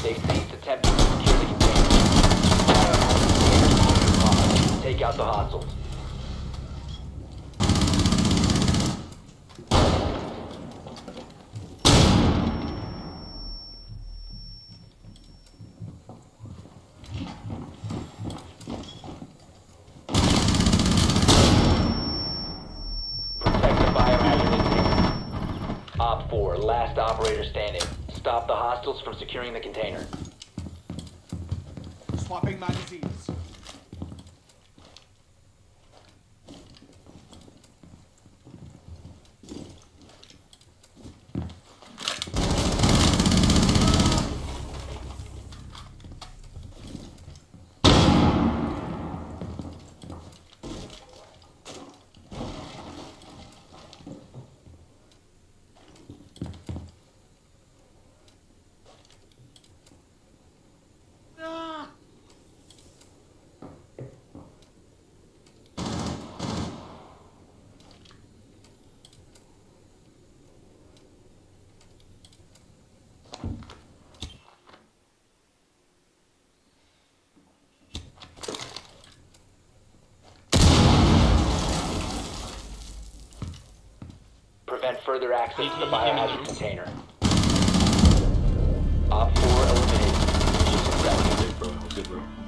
They've ceased attempting to secure the container. Take out the hostiles. Op 4, last operator standing. Stop the hostiles from securing the container. Swapping magazines. Prevent further access to the you biohazard container. Op 4 eliminated. Good, bro. Good, bro.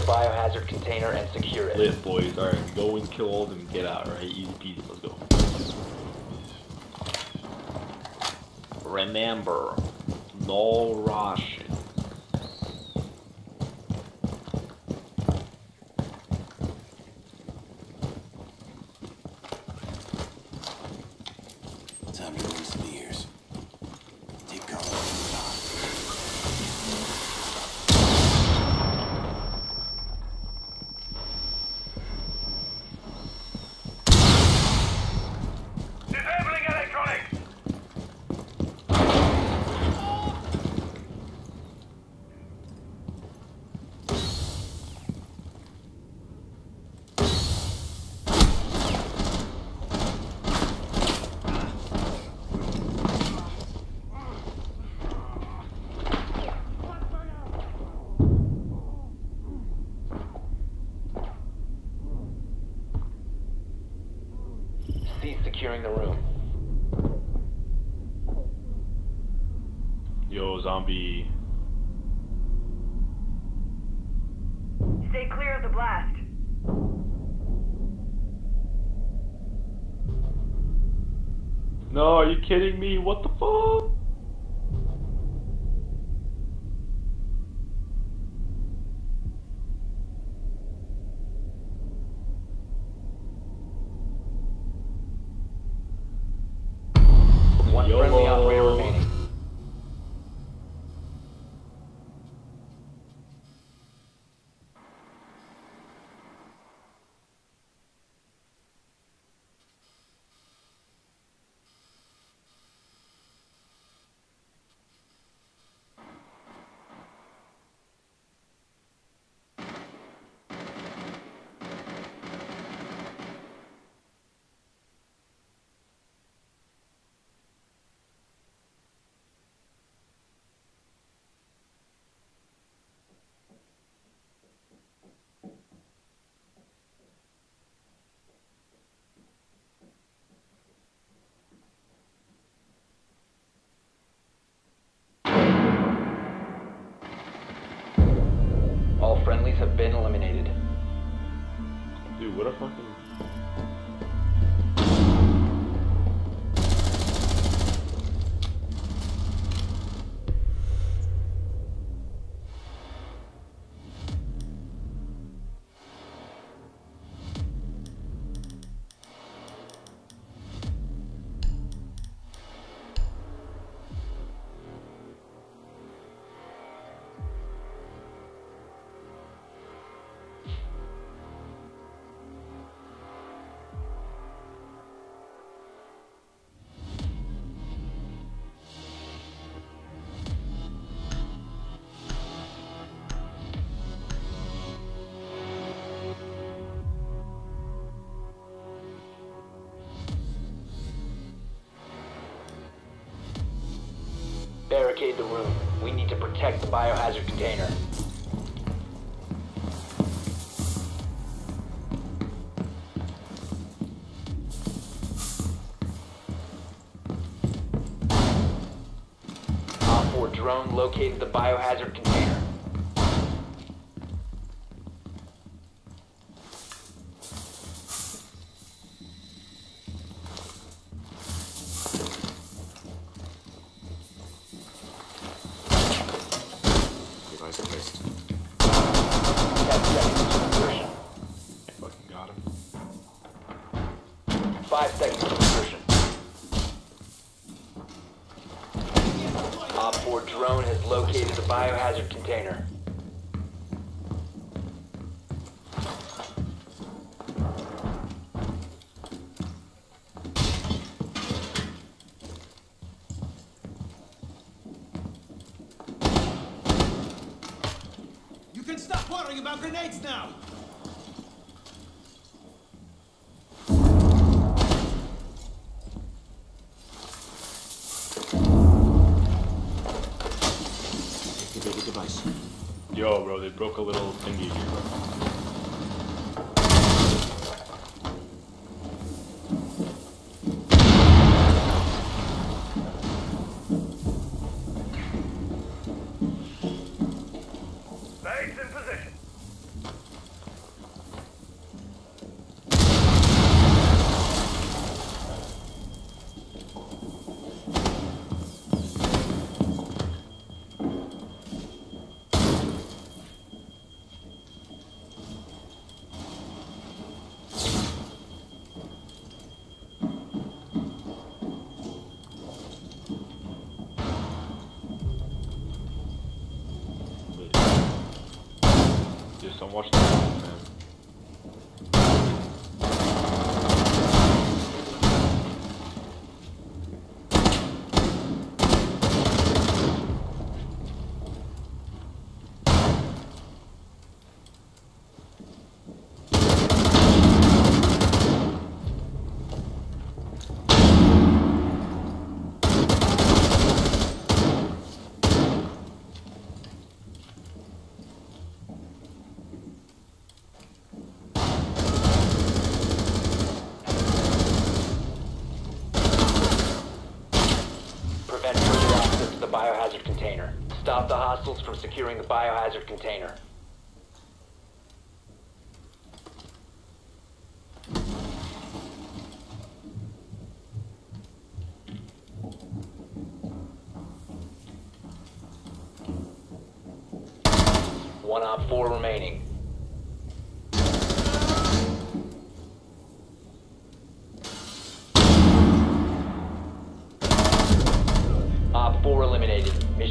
biohazard container and secure it. Lit, boys. Alright, go and kill all of them and get out, right? Easy peasy. Let's go. Remember, no rushing. Securing the room. Yo, zombie. Stay clear of the blast. No, are you kidding me? What the fuck? what a fucking Barricade the room. We need to protect the biohazard container. Op 4 drone located the biohazard container. Device placed. 10 seconds to insertion. Fucking got him. 5 seconds to insertion. Op 4 drone has located the biohazard container. You can stop worrying about grenades now! Device. Yo, bro, they broke a little thingy here, bro. Don't watch the man. Prevent further access to the biohazard container. Stop the hostiles from securing the biohazard container. One op four remaining.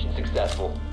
Mission successful.